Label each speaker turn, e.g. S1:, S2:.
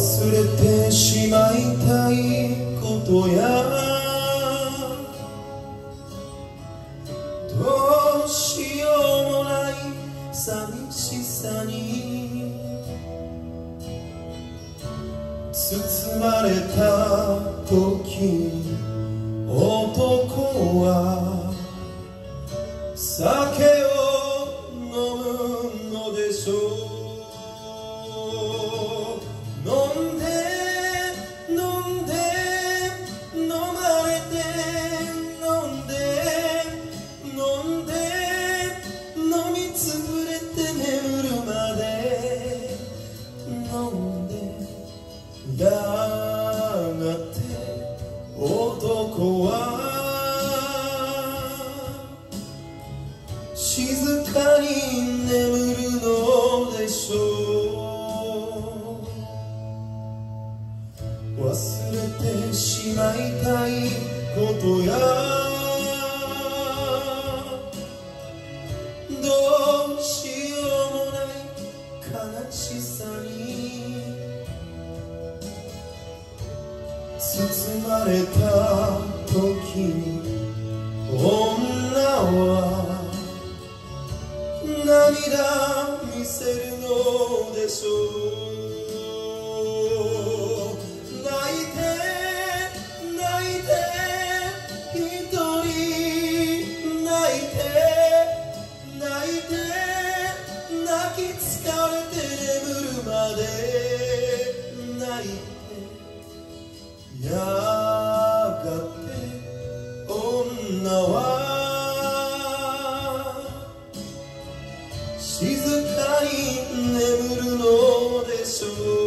S1: 忘れてしまいたいことやどうしようもない寂しさに。包まれた時男は酒を飲むのでしょう。だがって男は静かに眠るのでしょう。忘れてしまいたいことや。どうしようもない悲しさに。包まれた時女は涙見せるのでしょう。泣いて泣いて一人泣いて泣いて泣き疲れて眠るまで泣いて。静かに眠るのでしょう。